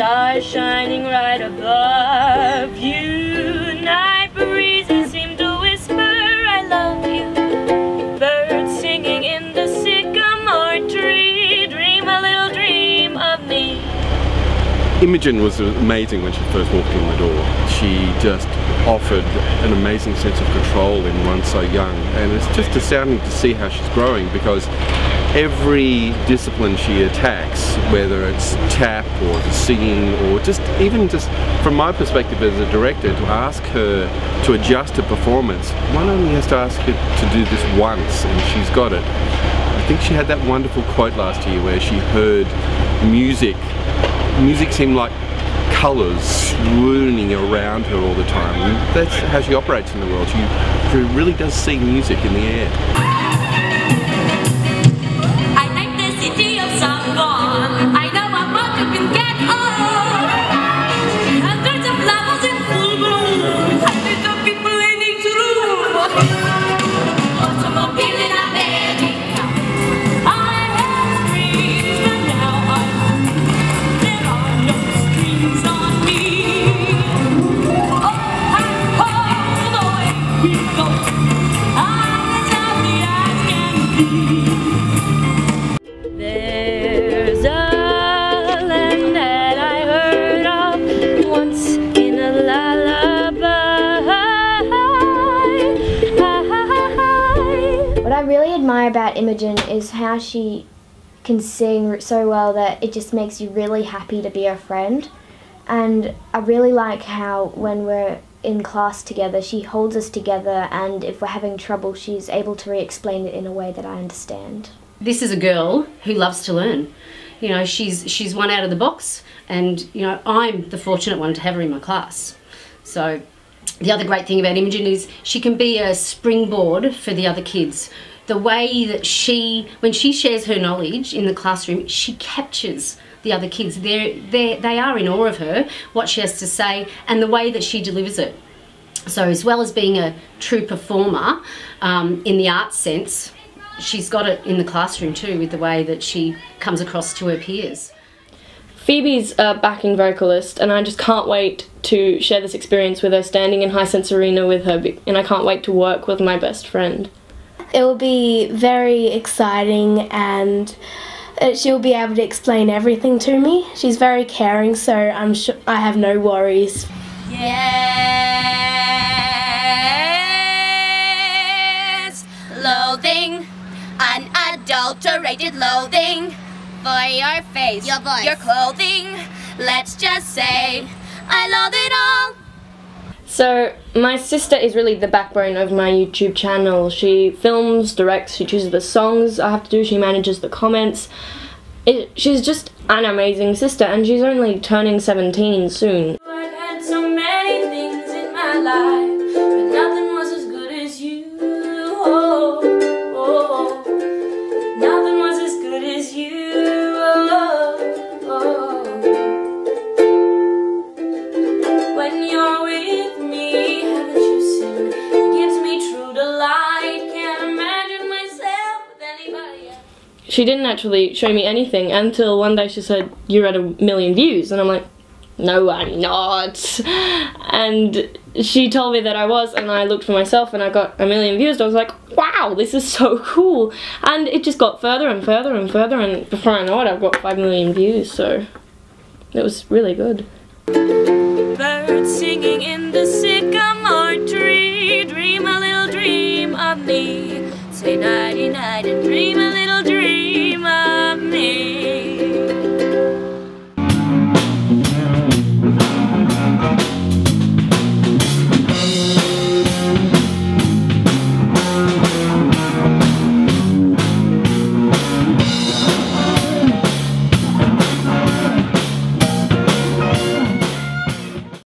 stars shining right above you. Night breezes seem to whisper, I love you. Birds singing in the sycamore tree, dream a little dream of me. Imogen was amazing when she first walked in the door. She just offered an amazing sense of control in one so young and it's just astounding to see how she's growing because every discipline she attacks whether it's tap or singing or just even just from my perspective as a director to ask her to adjust her performance, one only has to ask her to do this once and she's got it. I think she had that wonderful quote last year where she heard music, music seemed like colours swooning around her all the time. And that's how she operates in the world. She, she really does see music in the air. Admire about Imogen is how she can sing so well that it just makes you really happy to be her friend. And I really like how when we're in class together, she holds us together, and if we're having trouble, she's able to re explain it in a way that I understand. This is a girl who loves to learn. You know, she's, she's one out of the box, and you know, I'm the fortunate one to have her in my class. So, the other great thing about Imogen is she can be a springboard for the other kids the way that she, when she shares her knowledge in the classroom, she captures the other kids. They're, they're, they are in awe of her, what she has to say, and the way that she delivers it. So as well as being a true performer um, in the arts sense, she's got it in the classroom too with the way that she comes across to her peers. Phoebe's a backing vocalist and I just can't wait to share this experience with her standing in Hisense Arena with her and I can't wait to work with my best friend. It will be very exciting and uh, she'll be able to explain everything to me. She's very caring, so I'm sure I have no worries. Yes, loathing, unadulterated loathing for your face, your voice, your clothing. Let's just say I love it all. So my sister is really the backbone of my YouTube channel. She films, directs, she chooses the songs I have to do, she manages the comments. It, she's just an amazing sister and she's only turning 17 soon. She didn't actually show me anything until one day she said, you're at a million views. And I'm like, no, I'm not. And she told me that I was, and I looked for myself and I got a million views. I was like, wow, this is so cool. And it just got further and further and further, and before I know it, I've got five million views. So it was really good. Birds singing in the sycamore tree, dream a little dream of me. Say nighty night and dream a little.